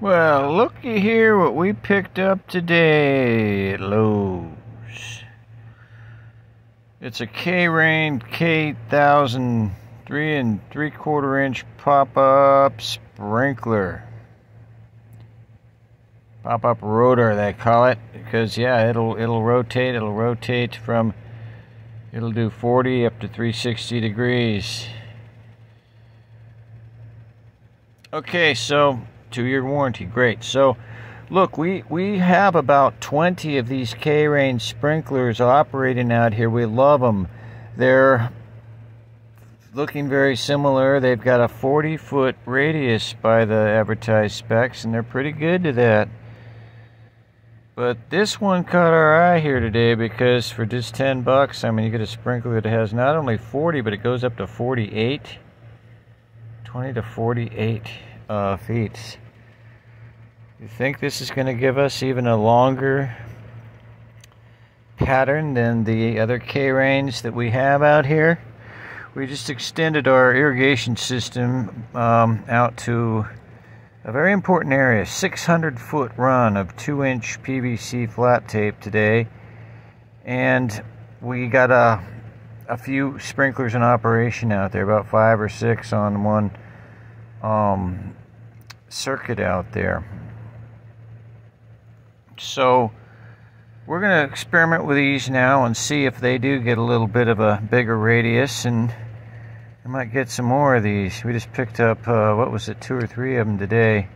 Well, looky here what we picked up today at Lowe's. It's a K-Rain K1000 three and three quarter inch pop-up sprinkler. Pop-up rotor they call it because yeah it'll it'll rotate it'll rotate from it'll do 40 up to 360 degrees. Okay, so two-year warranty, great. So, look, we we have about 20 of these K-Rain sprinklers operating out here. We love them. They're looking very similar. They've got a 40-foot radius by the advertised specs, and they're pretty good to that. But this one caught our eye here today because for just 10 bucks, I mean, you get a sprinkler that has not only 40, but it goes up to 48. 20 to 48 feet. You think this is going to give us even a longer pattern than the other K-Rains that we have out here? We just extended our irrigation system um, out to a very important area 600 foot run of 2 inch PVC flat tape today. And we got a, a few sprinklers in operation out there, about five or six on one um, circuit out there. So we're going to experiment with these now and see if they do get a little bit of a bigger radius and I might get some more of these. We just picked up, uh, what was it, two or three of them today.